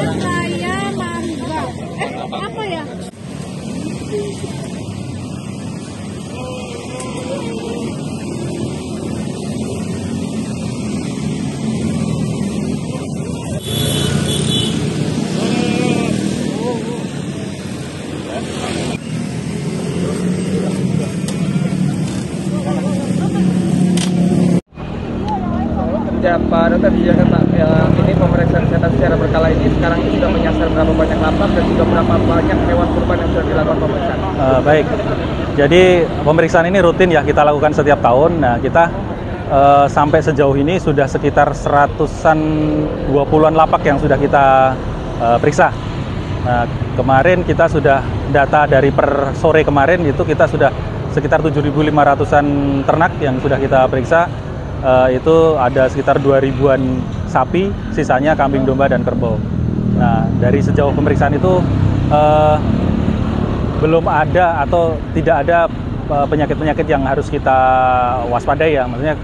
Gracias. Ya Pak Dokter Pak, ya, ini pemeriksaan kesehatan secara berkala ini sekarang ini sudah menyasar berapa banyak lapak dan juga berapa banyak hewan kurban yang sudah dilakukan pemeriksaan. Uh, baik, jadi pemeriksaan ini rutin ya kita lakukan setiap tahun. Nah kita uh, sampai sejauh ini sudah sekitar seratusan dua puluhan lapak yang sudah kita uh, periksa. Nah kemarin kita sudah data dari per sore kemarin itu kita sudah sekitar 7.500an ternak yang sudah kita periksa uh, itu ada sekitar 2000-an sapi, sisanya kambing domba dan kerbau. Nah, dari sejauh pemeriksaan itu uh, belum ada atau tidak ada penyakit-penyakit uh, yang harus kita waspadai ya. Maksudnya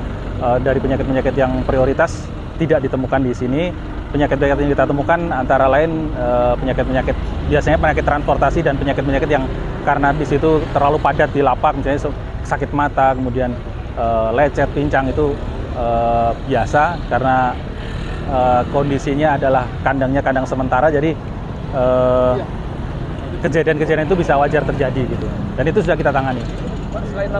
uh, dari penyakit-penyakit yang prioritas tidak ditemukan di sini. Penyakit-penyakit yang kita temukan antara lain penyakit-penyakit biasanya penyakit transportasi dan penyakit-penyakit yang karena di situ terlalu padat di lapak, misalnya sakit mata, kemudian uh, lecet, pincang itu uh, biasa karena uh, kondisinya adalah kandangnya kandang sementara, jadi kejadian-kejadian uh, itu bisa wajar terjadi gitu. Dan itu sudah kita tangani. Selain